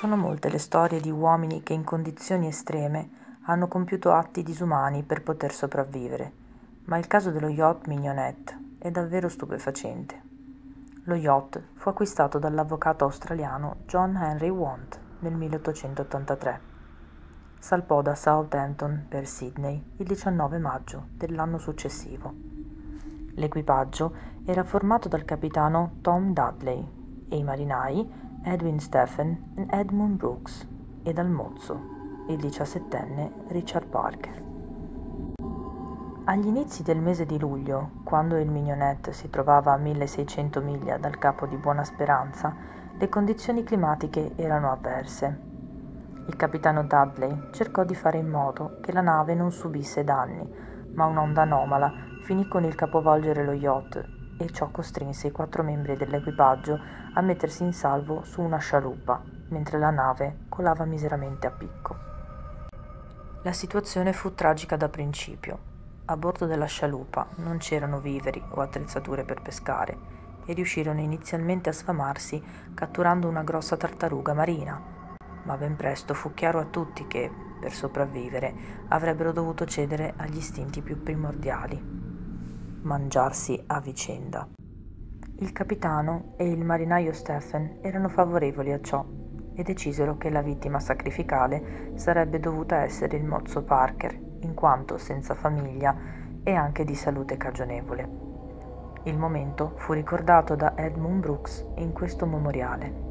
Sono molte le storie di uomini che in condizioni estreme hanno compiuto atti disumani per poter sopravvivere, ma il caso dello yacht Mignonette è davvero stupefacente. Lo yacht fu acquistato dall'avvocato australiano John Henry Want nel 1883. Salpò da Southampton per Sydney il 19 maggio dell'anno successivo. L'equipaggio era formato dal capitano Tom Dudley e i marinai Edwin Stephen e Edmund Brooks e dal mozzo, il diciassettenne Richard Parker. Agli inizi del mese di luglio, quando il Mignonette si trovava a 1600 miglia dal capo di Buona Speranza, le condizioni climatiche erano avverse. Il capitano Dudley cercò di fare in modo che la nave non subisse danni, ma un'onda anomala finì con il capovolgere lo yacht e ciò costrinse i quattro membri dell'equipaggio a mettersi in salvo su una scialuppa, mentre la nave colava miseramente a picco. La situazione fu tragica da principio. A bordo della scialuppa non c'erano viveri o attrezzature per pescare e riuscirono inizialmente a sfamarsi catturando una grossa tartaruga marina, ma ben presto fu chiaro a tutti che, per sopravvivere, avrebbero dovuto cedere agli istinti più primordiali mangiarsi a vicenda. Il capitano e il marinaio Stephen erano favorevoli a ciò e decisero che la vittima sacrificale sarebbe dovuta essere il mozzo Parker, in quanto senza famiglia e anche di salute cagionevole. Il momento fu ricordato da Edmund Brooks in questo memoriale.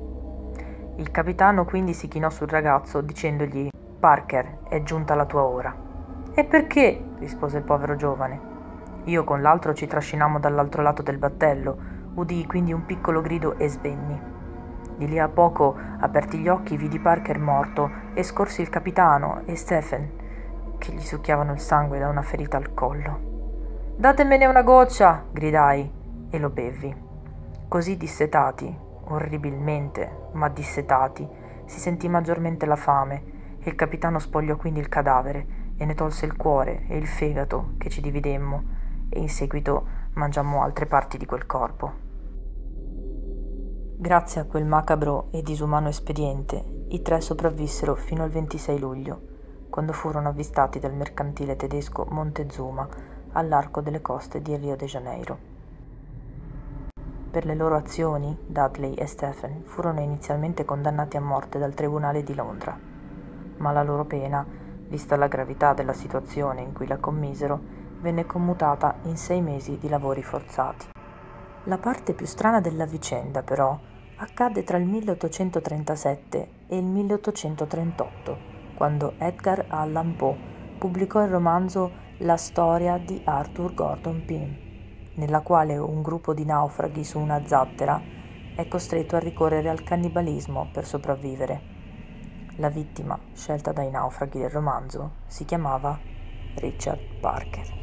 Il capitano quindi si chinò sul ragazzo dicendogli Parker, è giunta la tua ora. E perché? rispose il povero giovane. Io con l'altro ci trascinammo dall'altro lato del battello, udii quindi un piccolo grido e svenni. Di lì a poco, aperti gli occhi, vidi Parker morto e scorsi il capitano e Stephen, che gli succhiavano il sangue da una ferita al collo. Datemene una goccia, gridai, e lo bevvi. Così dissetati, orribilmente, ma dissetati, si sentì maggiormente la fame e il capitano spogliò quindi il cadavere e ne tolse il cuore e il fegato che ci dividemmo e in seguito mangiammo altre parti di quel corpo. Grazie a quel macabro e disumano espediente, i tre sopravvissero fino al 26 luglio, quando furono avvistati dal mercantile tedesco Montezuma all'arco delle coste di Rio de Janeiro. Per le loro azioni, Dudley e Stephen furono inizialmente condannati a morte dal Tribunale di Londra, ma la loro pena, vista la gravità della situazione in cui la commisero, venne commutata in sei mesi di lavori forzati. La parte più strana della vicenda, però, accadde tra il 1837 e il 1838, quando Edgar Allan Poe pubblicò il romanzo La storia di Arthur Gordon Pym, nella quale un gruppo di naufraghi su una zattera è costretto a ricorrere al cannibalismo per sopravvivere. La vittima scelta dai naufraghi del romanzo si chiamava Richard Parker.